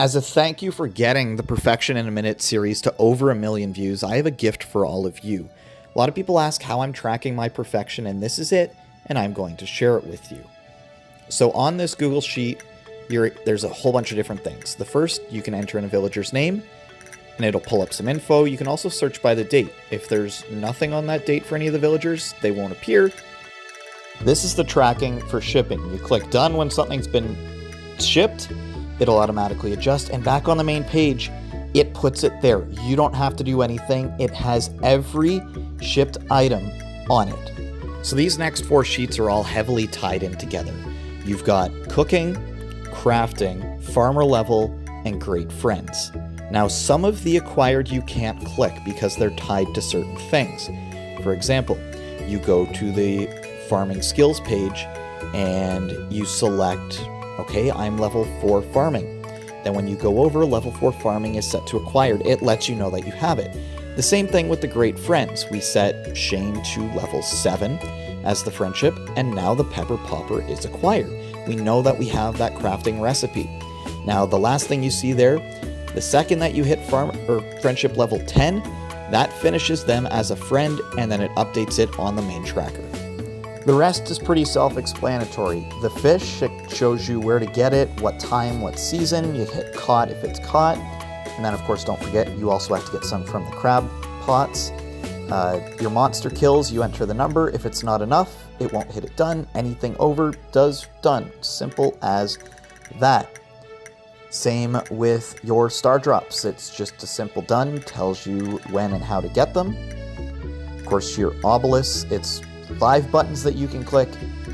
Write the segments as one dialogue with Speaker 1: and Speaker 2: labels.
Speaker 1: As a thank you for getting the Perfection in a Minute series to over a million views, I have a gift for all of you. A lot of people ask how I'm tracking my perfection, and this is it, and I'm going to share it with you. So on this Google Sheet, there's a whole bunch of different things. The first, you can enter in a villager's name, and it'll pull up some info. You can also search by the date. If there's nothing on that date for any of the villagers, they won't appear. This is the tracking for shipping. You click done when something's been shipped, it'll automatically adjust. And back on the main page, it puts it there. You don't have to do anything. It has every shipped item on it. So these next four sheets are all heavily tied in together. You've got cooking, crafting, farmer level, and great friends. Now, some of the acquired you can't click because they're tied to certain things. For example, you go to the farming skills page and you select Okay, I'm level 4 farming. Then when you go over, level 4 farming is set to acquired. It lets you know that you have it. The same thing with the Great Friends. We set Shane to level 7 as the friendship, and now the Pepper Popper is acquired. We know that we have that crafting recipe. Now, the last thing you see there, the second that you hit farm or friendship level 10, that finishes them as a friend and then it updates it on the main tracker. The rest is pretty self-explanatory. The fish, it shows you where to get it, what time, what season, you hit caught if it's caught, and then of course don't forget you also have to get some from the crab pots. Uh, your monster kills, you enter the number. If it's not enough, it won't hit it done. Anything over does done. Simple as that. Same with your star drops. It's just a simple done, tells you when and how to get them. Of course, your obelisk, it's five buttons that you can click,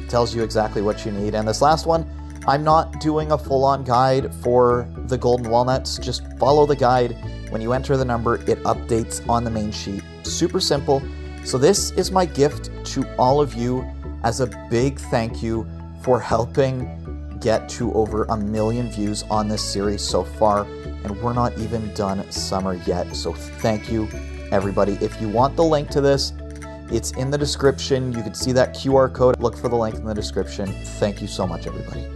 Speaker 1: tells you exactly what you need. And this last one, I'm not doing a full-on guide for the golden walnuts. Just follow the guide. When you enter the number, it updates on the main sheet. Super simple. So this is my gift to all of you as a big thank you for helping get to over a million views on this series so far. And we're not even done summer yet. So thank you, everybody. If you want the link to this, it's in the description. You can see that QR code. Look for the link in the description. Thank you so much, everybody.